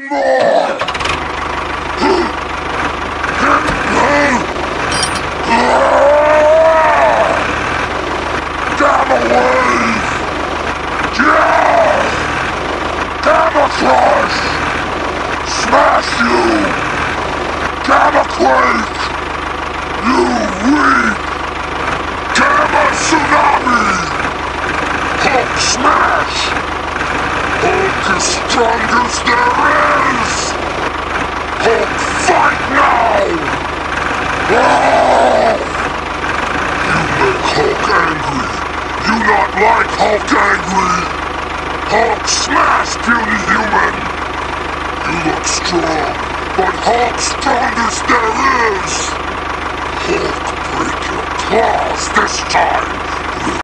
and more! Crush! Smash you! Gamma quake! You weak! Gamma tsunami! Hulk smash! Hulk is strongest there is! Hulk fight now! Oh! You make Hulk angry! You not like Hulk angry! Hulk smash, puny human! You look strong, but Hulk strongest there is! Hulk break your claws this time!